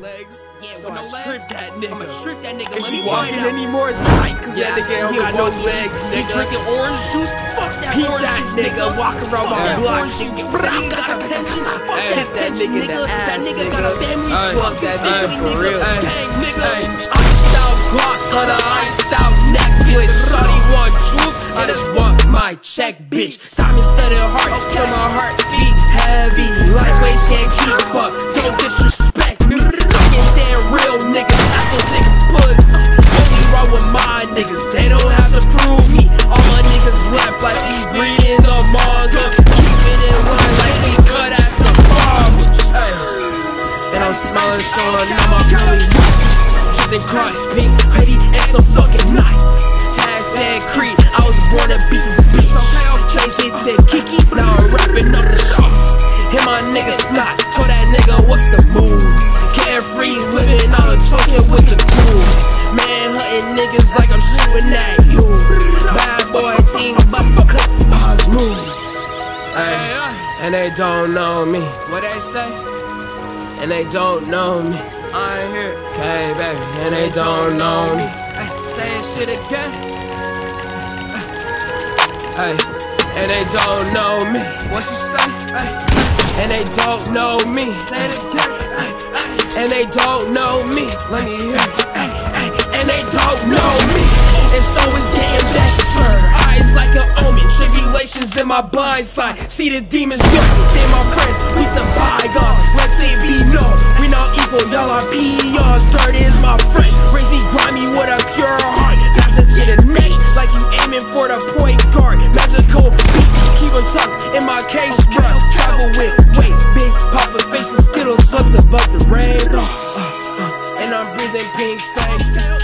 legs. Yeah, so with I no legs? trip that nigga. I'ma trip that nigga. Is he walking anymore? Sight, cause Yes, that nigga don't got no legs, He nigga. drinking orange juice. Fuck that Peep orange that juice, nigga walking around my that block, nigga. juice. Nigga got a pension. Fuck that pension, nigga nigga. That nigga got a family. Fuck that family, nigga. Gang, nigga. Iced out Glock on a iced out necklace. Shawty want jewels, I just want my check, bitch. Diamond studded heart, so my heart beat heavy. Lightweights smiling, showing I'm a really nice. Dripping Christ, pink hoodie, and some fucking nice. Tag said Creed, I was born to beat this bitch. Changed it to Kiki, now I'm rapping up the shots. Hit my nigga snot, told that nigga what's the move. Carefree living, I'm talking with the tools. Man hunting niggas like I'm shooting at you. Bad boy team bust cut, move. Ay, and they don't know me. What they say? And they don't know me. I ain't here, okay, baby, and they don't know me. Hey, say that shit again. Hey, and they don't know me. What you say? Hey, and they don't know me. Say it again. Hey, hey, and they don't know me. Let me hear. Hey, hey, and they don't know me. And so it's getting better. Eyes like an omen. Tribulations in my blind side. See the demons lurking. They my friends. We some bygones. Are peons. Dirt is my friend. Raise me grimy with a pure heart. Pass it to the next. Like you aiming for the point guard. Magical beats. Keep them tucked in my case. Bruh. Travel with weight. Big papa facing Skittles. Looks above the rainbow. Uh, uh, and I'm breathing pink faces.